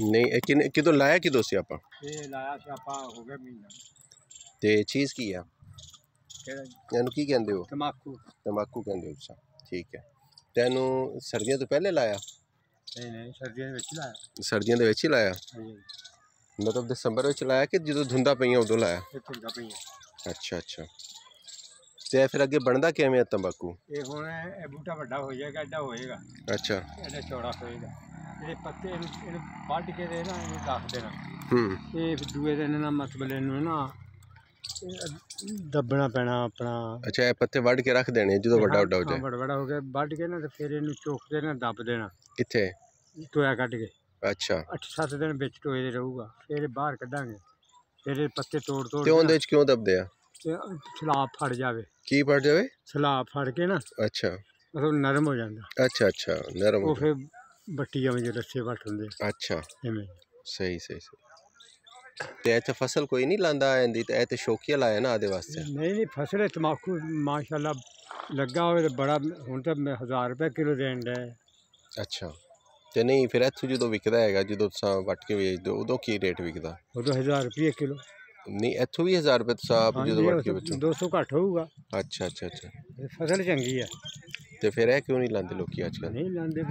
ਨਹੀਂ ਇਹ ਕਿਨੇ ਕਿਦੋਂ ਲਾਇਆ ਕਿਦੋਂ ਸੀ ਆਪਾਂ? ਇਹ ਲਾਇਆ ਸੀ ਆਪਾਂ ਹੋ ਗਿਆ ਮਹੀਨਾ। ਤੇ ਚੀਜ਼ ਕੀ ਆ? ਇਹਨੂੰ ਕੀ ਕਹਿੰਦੇ ਹੋ? ਤਮਾਕੂ। ਤੰਬਾਕੂ ਕਹਿੰਦੇ ਹੋ ਅੱਛਾ ਠੀਕ ਹੈ। ਤੈਨੂੰ ਸਰਦੀਆਂ ਤੋਂ ਪਹਿਲੇ ਲਾਇਆ? ਨਹੀਂ ਨਹੀਂ ਸਰਦੀਆਂ ਦੇ ਵਿੱਚ ਲਾਇਆ। ਸਰਦੀਆਂ ਦੇ ਵਿੱਚ ਹੀ ਲਾਇਆ? ਮਤਲਬ ਦਸੰਬਰ ਵਿੱਚ ਲਾਇਆ ਕਿ ਜਦੋਂ ਧੁੰਦਾਂ ਪਈਆਂ ਉਦੋਂ ਲਾਇਆ? ਧੁੰਦਾ ਪਈਆਂ। ਅੱਛਾ ਅੱਛਾ। ਤੇ ਫਿਰ ਅੱਗੇ ਬਣਦਾ ਕਿਵੇਂ ਆ ਤੰਬਾਕੂ? ਇਹ ਹੁਣ ਇਹ ਬੂਟਾ ਵੱਡਾ ਹੋ ਜਾਏਗਾ ਐਡਾ ਹੋਏਗਾ। ਅੱਛਾ। ਐਡਾ ਚੌੜਾ ਹੋਏਗਾ। ਇਹਦੇ ਪੱਤੇ ਇਹਨੂੰ ਇਹਨੂੰ ਵੱਢ ਕੇ ਦੇ ਨਾ ਇਹਨੂੰ ਦੱਸ ਦੇਣਾ। ਹੂੰ। ਇਹ ਫਿਰ ਦੂਏ ਦਿਨ ਨਾ ਮਤਲਬ ਇਹਨੂੰ ਨਾ ਇਹ ਦੱਬਣਾ ਪੈਣਾ ਆਪਣਾ। ਅੱਛਾ ਇਹ ਪੱਤੇ ਵੱਢ ਕੇ ਰੱਖ ਦੇਣੇ ਜਦੋਂ ਵੱਡਾ ਵੱਡਾ ਹੋ ਹਾਂ, ਜਾਏ? ਵੱਡਾ ਵੱਡਾ ਹੋ ਗਿਆ ਵੱਢ ਕੇ ਨਾ ਤੇ ਫਿਰ ਇਹਨੂੰ ਚੋਕ ਕੇ ਨਾ ਦੱਬ ਦੇਣਾ। ਕਿੱਥੇ? ਟੋਇਆ ਕੱਢ ਕੇ। ਅੱਛਾ। 8-7 ਦਿਨ ਵਿੱਚ ਟੋਏ ਦੇ ਰਹੂਗਾ ਫਿਰ ਇਹ ਬਾਹਰ ਕੱਢਾਂਗੇ। ਫਿਰ ਇਹ ਪੱਤੇ ਤੋੜ ਤੋੜ ਤੇ ਉਹਦੇ ਵਿੱਚ ਕਿਉਂ ਦਬਦੇ ਆ? ਕੇ ਸਲਾਬ ਫੜ ਜਾਵੇ। ਕੀ ਪੜ ਜਾਵੇ? ਸਲਾਬ ਫੜ ਕੇ ਨਾ ਅੱਛਾ। ਮਤਲਬ ਨਰਮ ਹੋ ਜਾਂਦਾ। ਅੱਛਾ ਅੱਛਾ ਨਰਮ ਉਹ ਹੋ ਫਿਰ ਬੱਟੀਆਂ ਵਿੱਚ ਰੱਸੇ ਵੱਟ ਹੁੰਦੇ ਅੱਛਾ। ਐਵੇਂ। ਸਹੀ ਸਹੀ ਸਹੀ। ਤੇ ਇੱਥੇ ਫਸਲ ਕੋਈ ਨਹੀਂ ਲਾਂਦਾ ਇਹਦੀ ਤੇ ਇਹ ਤੇ ਸ਼ੌਕੀਆ ਲਾਇਆ ਨਾ ਆਦੇ ਵਾਸਤੇ। ਨਹੀਂ ਨਹੀਂ ਫਸਲ ਤਮਾਕੂ ਮਾਸ਼ਾਅੱਲਾ ਲੱਗਾ ਹੋਵੇ ਤੇ ਬੜਾ ਹੁਣ ਤਾਂ 1000 ਰੁਪਏ ਕਿਲੋ ਦੇਣ ਦਾ ਅੱਛਾ। ਤੇ ਨਹੀਂ ਫਿਰ ਇੱਥੋਂ ਜਦੋਂ ਵਿਕਦਾ ਹੈਗਾ ਜਦੋਂ ਤੁਸੀਂ ਵੱਟ ਕੇ ਵੇਚਦੇ ਹੋ ਉਦੋਂ ਕੀ ਰੇਟ ਵਿਕਦਾ? ਉਦੋਂ 1000 ਰੁਪਏ ਕਿਲੋ। ਨਹੀਂ ਇੱਥੋਂ ਵੀ 1000 ਰੁਪਏ ਤੁਸੀਂ ਆਪ ਜਦੋਂ ਵੱਟ ਕੇ ਵੇਚੋ। 200 ਘੱਟ ਹੋਊਗਾ। ਅੱਛਾ ਅੱਛਾ ਅੱਛਾ। ਇਹ ਫਸਲ ਚੰਗੀ ਹੈ ਤੇ ਫਿਰ ਇਹ ਕਿਉਂ ਨਹੀਂ ਲਾਂਦੇ ਲੋਕੀ ਅੱਜ ਕੱਲ੍ਹ? ਨਹੀਂ ਲਾਂਦੇ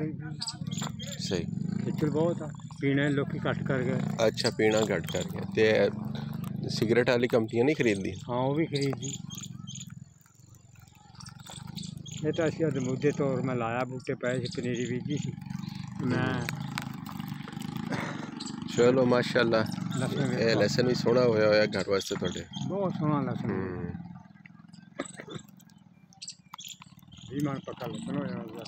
ਬਈ ਸਹੀ। ਖੇਚਲ ਬਹੁਤ ਆ। ਪੀਣੇ ਲੋਕੀ ਘੱਟ ਕਰ ਗਏ। ਅੱਛਾ ਪੀਣਾ ਘੱਟ ਕਰ ਗਿਆ ਤੇ ਸਿਗਰਟ ਵਾਲੀ ਕੰਪਨੀਆਂ ਨਹੀਂ ਖਰੀਦਦੀ? ਹਾਂ ਉਹ ਵੀ ਖਰੀਦੀ ਇਹ ਤਾਂ ਅਸੀਂ ਅਦਮੂਦੇ ਤੌਰ ਮੈਂ ਲਾਇਆ ਬੂਟੇ ਪਏ ਸੀ ਪਨੀਰੀ ਬੀਜੀ ਸੀ। ਮੈਂ ਚਲੋ ਮਾਸ਼ਾਅੱਲਾ। ਲਸਣ ਇਹ ਲੈਸਨ ਵੀ ਸੋਹਣਾ ਹੋਇਆ ਹੋਇਆ ਘਰ ਵਾਸਤੇ ਤੁਹਾਡੇ। ਬਹੁਤ ਸੋਹਣਾ ਲਸਣ। ਹੂੰ। ਵੀਹ ਮਣ ਪੱਕਾ ਲਸਣ ਹੋਇਆ ਉਹਦਾ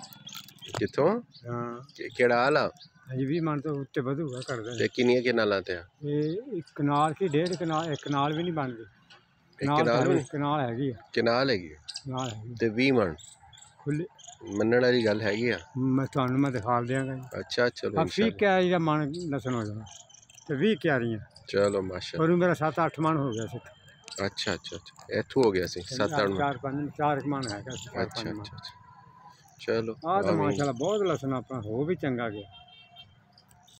ਕਿੱਥੋਂ? ਹਾਂ। ਕਿ- ਕਿਹੜਾ ਆਲਾ? ਅਜੇ ਵੀਹ ਮਣ ਤੋਂ ਉੱਤੇ ਵਧੂਗਾ ਕਰਦਾ ਤੇ ਕਿੰਨੀਆਂ ਕਿਨਾਲਾਂ ਤੇ ਆ? ਇਹ ਇੱਕ ਕਨਾਲ ਕੀ ਡੇਢ ਕਨਾਲ ਇੱਕ ਕਨਾਲ ਵੀ ਨਹੀਂ ਬਣਦੀ। ਕਨਾਲ ਕਨਾਲ ਤਾਂ ਵੀ? ਹੈ, ਕਨਾਲ ਹੈਗੀ ਆ। ਕਿਨਾਲ ਹੈਗੀ ਆ। ਕਨਾਲ ਹੈਗੀ ਤੇ 20 ਮਣ? ਖੁੱਲੇ ਮੰਨਣ ਵਾਲੀ ਗੱਲ ਹੈਗੀ ਆ? ਮੈਂ ਤੁਹਾਨੂੰ ਮੈਂ ਦਿਖਾ ਦਿਆਂਗਾ ਜੀ। ਅੱਛਾ ਚਲੋ ਆ 20 ਇਨਸ਼ਾਅੱਲਾ ਕਿਆਰੀ ਦਾ ਮਣ ਲਸਣ ਹੋ ਜਾਣਾ। ਤੇ 20 ਕਿਆਰੀਆਂ। ਚਲੋ ਮਾਸ਼ਾਅੱਲਾ ਪਰ ਉਹ ਮੇਰਾ 7-8 ਮਣ ਹੋ ਗਿਆ ਸੀ ਅੱਛਾ ਅੱਛਾ ਅੱਛਾ। ਇੱਥੋਂ ਹੋ ਗਿਆ ਸੀ 7-8 ਚਾਰ ਪੰਜ ਚਾਰ ਕੁ ਮਣ ਹੈਗਾ ਸੀ ਚਾਰ ਅੱਛਾ ਪੰਜ ਮਣ। ਅੱਛਾ ਅੱਛਾ। ਚਲੋ ਆਹ ਤਾਂ। ਮਾਸ਼ਾਅੱਲਾ ਬਹੁਤ ਲਸਣ ਆਪਣਾ ਹੋ ਵੀ ਚੰਗਾ ਗਿਆ